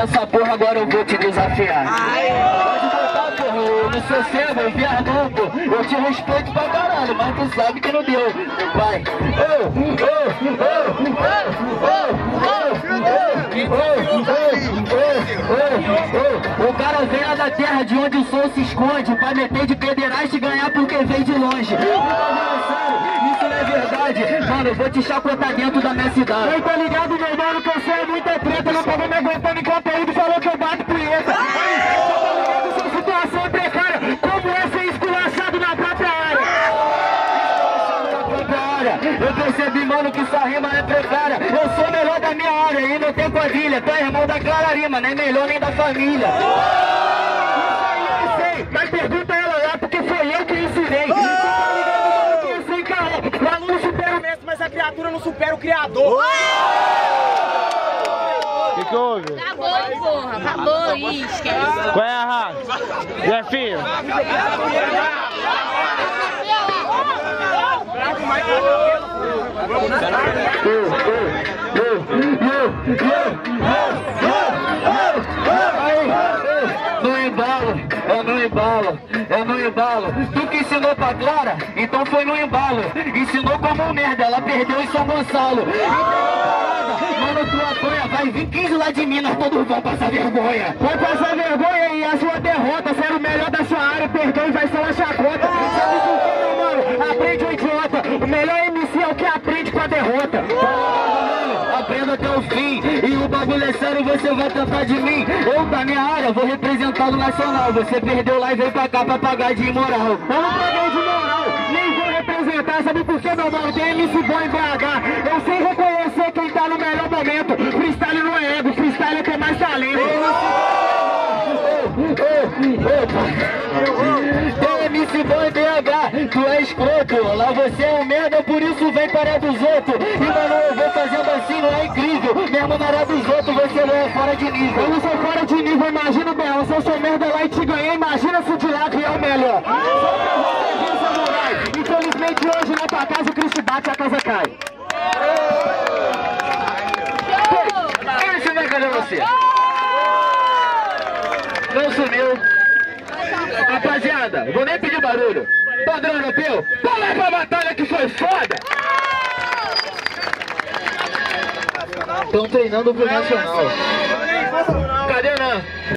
nessa porra, agora eu vou te desafiar. Pode voltar, porra, eu não sou cego, eu viaduto. Eu te respeito pra caralho, mas tu sabe que não deu. Vai. O cara vem lá da terra de onde o sol se esconde Pra meter de pederasta e ganhar porque vem de longe Mano, eu vou te chacotar dentro da minha cidade. Ei, tá ligado, meu mano, que eu sou muita treta, não tava me aguentando em conteúdo, falou que eu bato punheta. Essa situação é precária, como é ser esculachado na própria área? Na própria área. Eu percebi, mano, que sua rima é precária. Eu sou melhor da minha área e não tem quadrilha. Tu é irmão da Clara Lima, nem melhor nem da família. Isso aí eu sei, mas pergunta ela lá, porque foi eu que ensinei. Você tá ligado, mano, que assim, cara, o aluno supera o mestre, não supera o criador. O que, que houve? Acabou, porra. Acabou, esquece. Qual é a raça? Zé Filho? No é no embalo, é no embalo. Tu que ensinou pra Clara, então foi no embalo. Ensinou como merda, ela perdeu em São Gonçalo. Mano, tu apanha, vai vir 15 lá de Minas, todos vão passar vergonha. Vai passar vergonha e a sua derrota, ser o melhor da sua área, perdeu e vai ser uma chacota. Sabe por quê, meu mano? Aprende o idiota. O melhor MC é o que aprende com a derrota. Até o fim E o bagulho é sério, você vai tratar de mim Eu da minha área, vou representar o nacional Você perdeu lá e veio pra cá pra pagar de imoral Eu não paguei de moral, nem vou representar. Sabe por quê, meu mano? Tem MC bom em BH. Eu sei reconhecer quem tá no melhor momento. Freestyle não é ego, freestyle é mais talento. Em BH, tu é escroto Lá você é um merda, por isso vem para dos outros E mano, eu vou fazendo assim, não é incrível Mesmo na área dos outros, você não é fora de nível Eu não sou fora de nível, imagina o Bel. Se eu sou merda lá e te ganhei, imagina se o de lá que é o melhor. Só pra você samurai. Infelizmente hoje na tua casa o Cristo bate a casa cai. Eu ver, cadê você? Não sumiu Rapaziada, vou nem pedir barulho Padrão europeu, qual é pra batalha que foi foda? Estão treinando pro Nacional Cadê não?